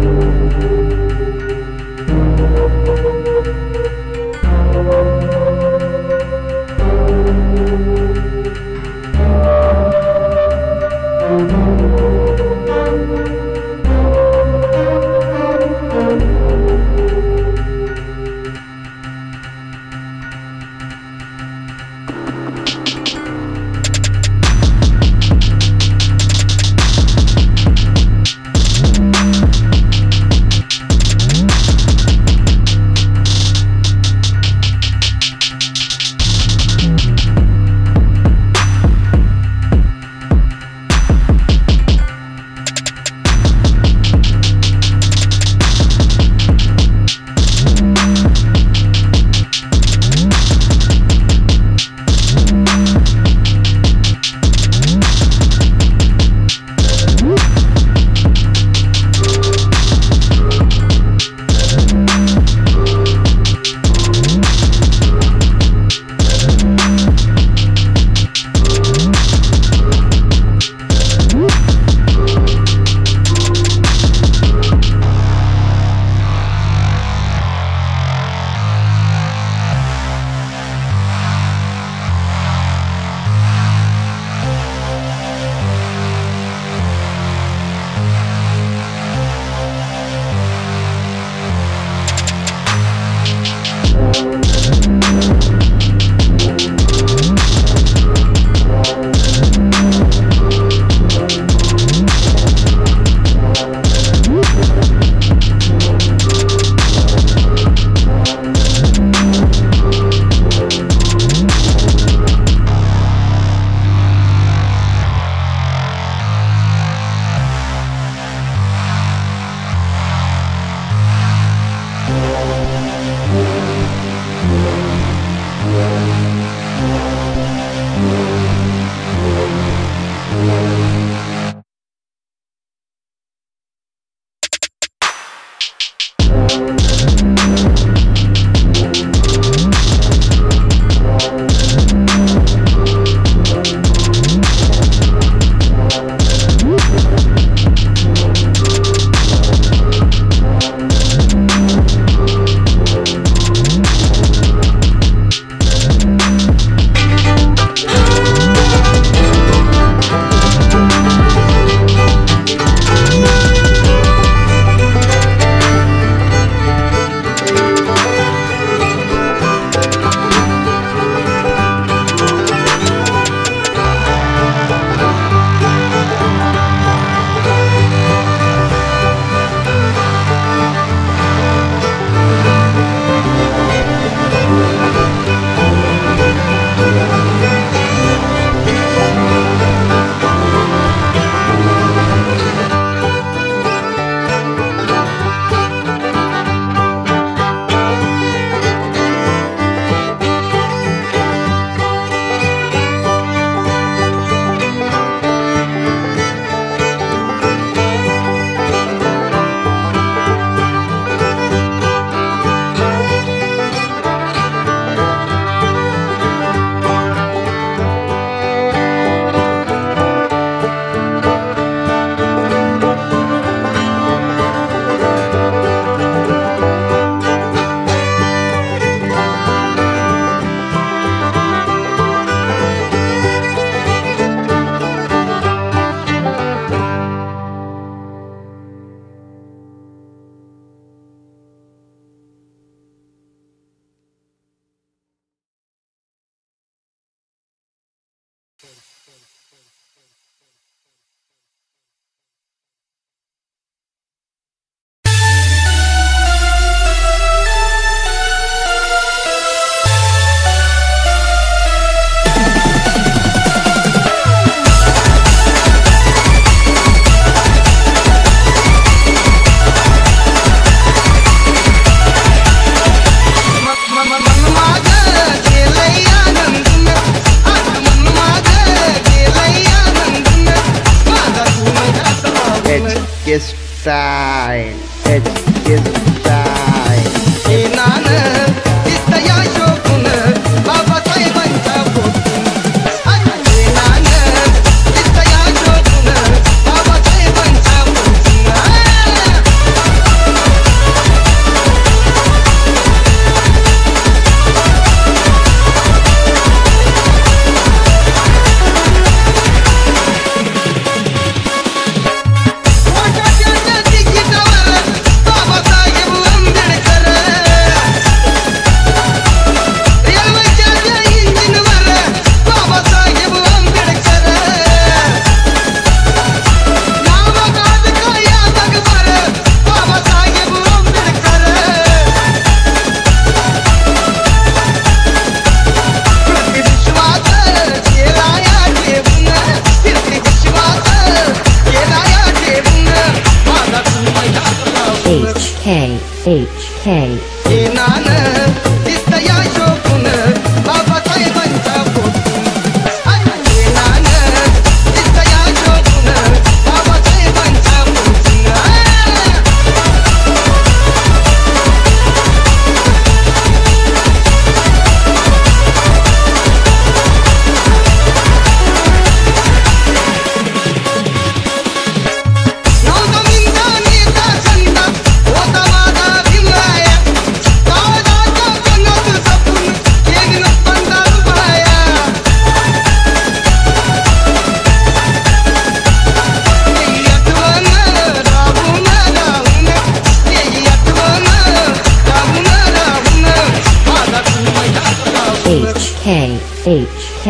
HK style, HK style. HK. Hey HK.